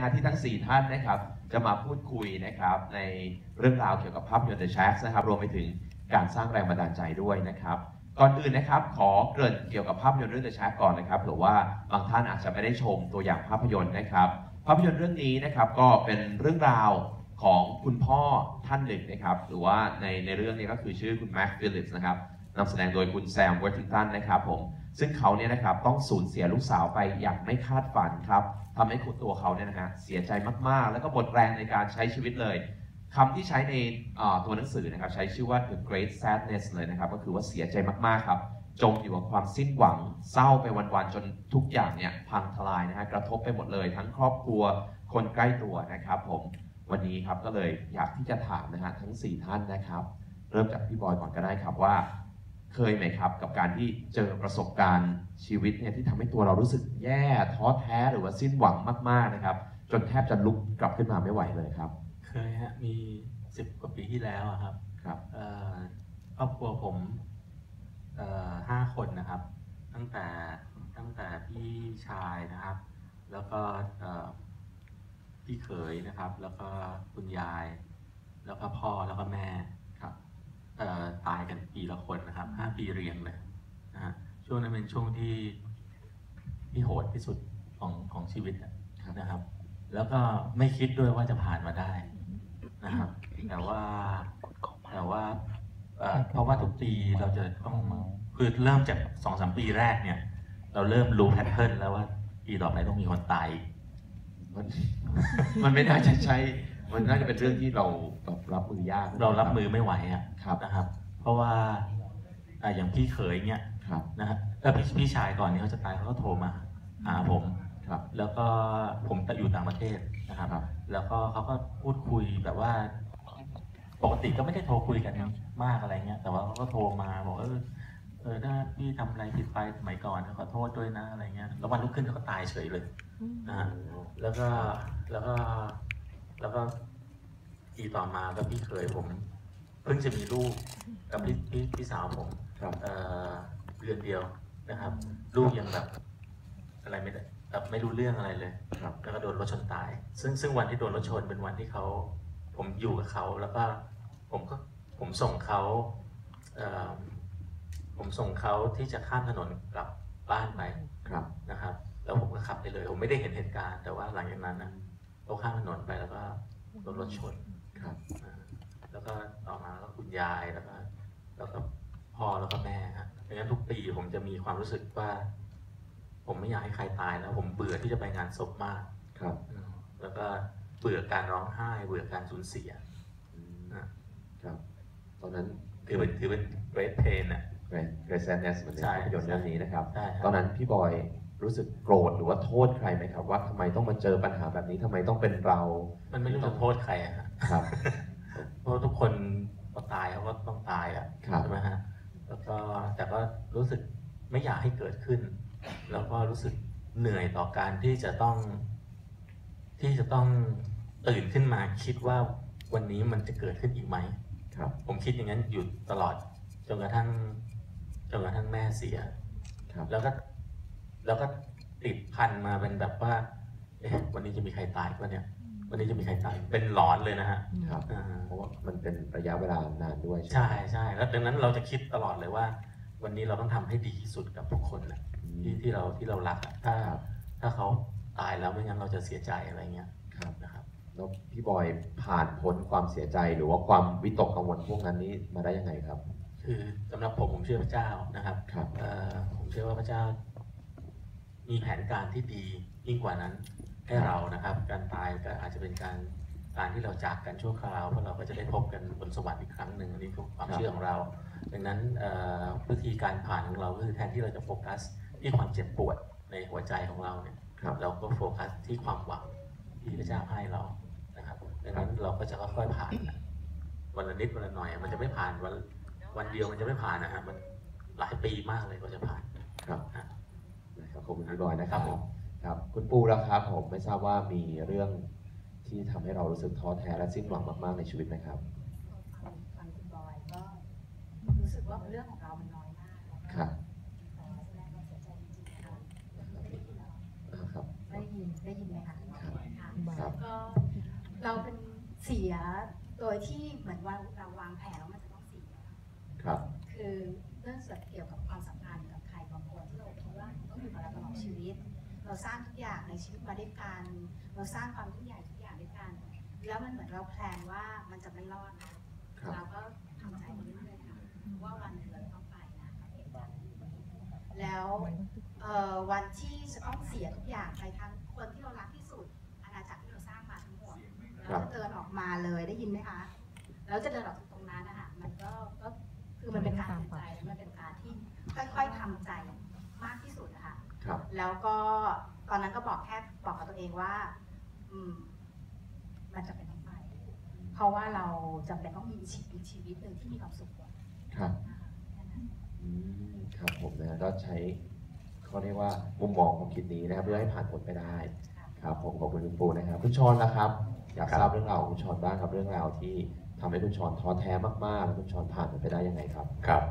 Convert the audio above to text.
นะฮะที่ทั้ง 4 ท่านนะครับจะมาพูดคุยนะครับในเรื่องราวเกี่ยวกับภาพยนตร์ The Shack นะครับรวมไปถึงการสร้างแรงบันดาลใจด้วยนะครับก่อนอื่นนะครับขอเกริ่นเกี่ยวกับภาพยนตร์เรื่อง The Shack ก่อนนะครับเผื่อว่าบางท่านอาจจะไม่ได้ชมตัวอย่างภาพยนตร์นะครับ ภาพยนตร์เรื่องนี้นะครับก็เป็นเรื่องราวของคุณพ่อท่านหนึ่งนะครับหรือว่าในในเรื่องนี้ก็คือชื่อคุณแม็กฟิลลิปส์นะครับ นำแสดงโดยคุณแซมเวอร์ติงตันนะครับผมซึ่งเขาเนี่ยนะครับต้องสูญเสียลูกสาวไปอย่างไม่คาดฝันครับทำให้คุณตัวเขาเนี่ยนะฮะเสียใจมากๆ แล้วก็หมดแรงในการใช้ชีวิตเลยคำที่ใช้ในตัวหนังสือนะครับใช้ชื่อว่า the great sadness เลยนะครับก็คือว่าเสียใจมากๆครับจมอยู่กับความสิ้นหวังเศร้าไปวันๆจนทุกอย่างเนี่ยพังทลายนะฮะกระทบไปหมดเลยทั้งครอบครัวคนใกล้ตัวนะครับผมวันนี้ครับก็เลยอยากที่จะถามนะฮะทั้ง 4 ท่านนะครับ เริ่มจากพี่บอยก่อนก็ได้ครับว่า เคยไหมครับ กับการที่เจอประสบการณ์ชีวิตเนี่ยที่ทำให้ตัวเรารู้สึกแย่ท้อแท้หรือว่าสิ้นหวังมากๆนะครับ จนแทบจะลุกกลับขึ้นมาไม่ไหวเลยครับ เคยฮะมีสิบกว่าปีที่แล้วอะครับครับเอ่อครอบครัวผมเอ่อห้าคนนะครับ ตั้งแต่ตั้งแต่พี่ชายนะครับ แล้วก็เอ่อพี่เขยนะครับ แล้วก็คุณยาย แล้วก็พ่อแล้วก็แม่ครับเอ่อตายกัน ปีละคนนะครับห้าปีเรียงเลยนะฮะช่วงนั้นเป็นช่วงที่ที่โหดที่สุดของของชีวิตอะนะครับ แล้วก็ไม่คิดด้วยว่าจะผ่านมาได้นะครับ แต่ว่าแต่ว่าเอ่อเพราะว่าทุกปีเราจะต้องคือเริ่มจากสองสามปีแรกเนี่ย เราเริ่มรู้แพทเทิร์นแล้วว่าปีต่อไปต้องมีคนตายมันมันไม่น่าจะใช่มันน่าจะเป็นเรื่องที่เราแบบรับมือยาก เรารับมือไม่ไหวอะครับนะครับ เพราะว่าอะอย่างพี่เขยเนี่ยครับ นะฮะเออพี่พี่ชายก่อนที่เขาจะตายเขาก็โทรมาหาผม ครับ แล้วก็ผมอยู่ต่างประเทศนะครับ ครับ แล้วก็เขาก็พูดคุยแบบว่า ปกติก็ไม่ได้โทรคุยกันมากอะไรเงี้ย แต่ว่าเขาก็โทรมาบอกเออเออถ้าพี่ทำอะไรผิดไปสมัยก่อนขอโทษด้วยนะอะไรเงี้ย แล้ววันรุ่งขึ้นเขาก็ตายเฉยเลยนะฮะแล้วก็แล้วก็แล้วก็ทีต่อมาก็พี่เคยผม เพิ่งจะมีลูกกับพี่พี่พี่สาวผมครับเอ่อเดือนเดียวนะครับ ลูกยังแบบอะไรไม่ได้แบบไม่รู้เรื่องอะไรเลยครับแล้วก็โดนรถชนตาย ซึ่งซึ่งวันที่โดนรถชนเป็นวันที่เขาผมอยู่กับเขาแล้วก็ผมก็ผมส่งเขาเอ่อผมส่งเขาที่จะข้ามถนนกลับบ้านไปครับนะครับ แล้วผมก็ขับไปเลย ผมไม่ได้เห็นเหตุการณ์แต่ว่าหลังจากนั้นนะเขาข้ามถนนไปแล้วก็โดนรถชนครับอ่า แล้วก็ต่อมาก็คุณยายแล้วก็แล้วก็พ่อแล้วก็แม่ฮะดังนั้นทุกปีผมจะมีความรู้สึกว่า ผมไม่อยากให้ใครตายแล้ว ผมเบื่อที่จะไปงานศพมากครับอืมแล้วก็เบื่อการร้องไห้ เบื่อการสูญเสียอืมอะครับ ตอนนั้นถือเป็นถือเป็น great pain อะเกรเกรซแนสเหมือนในใช่ภาพยนตร์เรื่องนี้นะครับใช่คตรัอบนนั้นพี่บอยรู้สึกโกรธหรือว่าโทษใครไหมครับ ว่าทำไมต้องมาเจอปัญหาแบบนี้ทำไมต้องเป็นเรา มันไม่รู้จะโทษใครอะฮะครับ เพราะทุกคนพอตายเขาก็ต้องตายอะครับ ใช่ไหมฮะแล้วก็แต่ก็รู้สึกไม่อยากให้เกิดขึ้น แล้วก็รู้สึกเหนื่อยต่อการที่จะต้อง ที่จะต้องตื่นขึ้นมาคิดว่าวันนี้มันจะเกิดขึ้นอีกไหม ครับ ผมคิดอย่างนั้นอยู่ตลอดจนกระทั่งจนกระทั่งแม่เสีย ครับ แล้วก็แล้วก็ติดพันมาเป็นแบบว่า เอ๊ะวันนี้จะมีใครตายปะเนี่ย วันนี้จะมีใครตายเป็นหลอนเลยนะฮะครับอ่าเพราะว่ามันเป็นระยะเวลานานด้วยใช่ไหมใช่แล้วดังนั้นเราจะคิดตลอดเลยว่า วันนี้เราต้องทำให้ดีที่สุดกับทุกคนนะอืมที่ที่เราที่เรารักอะถ้า ครับถ้าเขาตายแล้วไม่งั้นเราจะเสียใจอะไรเงี้ยครับนะครับ แล้วพี่บอยผ่านพ้นความเสียใจหรือว่าความวิตกกังวลพวกนั้นนี้มาได้ยังไงครับ คือสำหรับผมผมเชื่อพระเจ้านะครับ ครับ เอ่อผมเชื่อว่าพระเจ้ามีแผนการที่ดียิ่งกว่านั้น ให้เรานะครับ การตายก็อาจจะเป็นการการที่เราจากกันชั่วคราวเพราะเราก็จะได้พบกันบนสวรรค์อีกครั้งหนึ่งอันนี้คือความครับเชื่อของเรา ดังนั้นเอ่อวิธีการผ่านของเราก็คือแทนที่เราจะโฟกัสที่ความเจ็บปวดในหัวใจของเราเนี่ยครับเราก็โฟกัสที่ความหวังที่พระเจ้าให้เรานะครับดังนั้นเราก็จะค่อยๆผ่านวันละนิดวันละหน่อย มันจะไม่ผ่านวันวันเดียวมันจะไม่ผ่านนะฮะมันหลายปีมากเลยกว่าจะผ่านครับครับนะครับขอบคุณพี่บอยนะครับครับผม ครับคุณปูแล้วครับผมไม่ทราบว่ามีเรื่องที่ทำให้เรารู้สึกท้อแท้และสิ้นหวังมาก ๆ ในชีวิตไหมครับ ฟังฟังคุณบอยก็รู้สึกว่าเรื่องของเรามันน้อยมากแล้วก็ครับขอแสดงความเสียใจจริงๆนะคะไม่ได้ยินเหรออ่าครับ ได้ยินได้ยินไหมคะครับค่ะครับ ก็เราเป็นเสียโดยที่เหมือนว่าเราวางแผนแล้วมันจะต้องเสีย ครับ คือเรื่องส่วนเกี่ยวกับ เราสร้างทุกอย่างในชีวิตมาด้วยกัน เราสร้างความยิ่งใหญ่ทุกอย่างด้วยกัน แล้วมันเหมือนเราแพลนว่ามันจะไม่รอดนะครับเราก็ทำใจไปเรื่อยๆค่ะว่าวันหนึ่งเราต้องไปนะกับเหตุการณ์นี้แล้วเอ่อวันที่จะต้องเสียทุกอย่างไปทั้งคนที่เรารักที่สุดอาณาจักรที่เราสร้างมาทั้งหมดครัเราบจะเดินออกมาเลยได้ยินไหมคะ แล้วจะเดินออกจากตรงนั้นนะคะมันก็ก็คือมันเป็นการตัดสินใจและมันเป็นการที่ค่อยๆทำใจมากที่สุดนะ คะครับแล้วก็ตอนนั้นก็บอกแค่บอกกับตัวเองว่า อืม มันจะเป็นต้องไปเพราะว่าเราจำเป็นต้องมีชีวิตชีวิตหนึ่งที่มีความสุขกว่าครับนะคะแค่นั้นอืมครับผมนะก็ใช้เขาเรียกว่ามุมมองความคิดนี้นะครับ เพื่อให้ผ่านพ้นไปได้ค่ะครับ ผมขอบคุณคุณปูนะครับคุณชอนนะครับ อยากทราบเรื่องราวของคุณชอนบ้างครับเรื่องราวที่ทำให้คุณชอนท้อแท้มากๆแล้วคุณชอนผ่านมันไปได้ยังไงครับ ครับ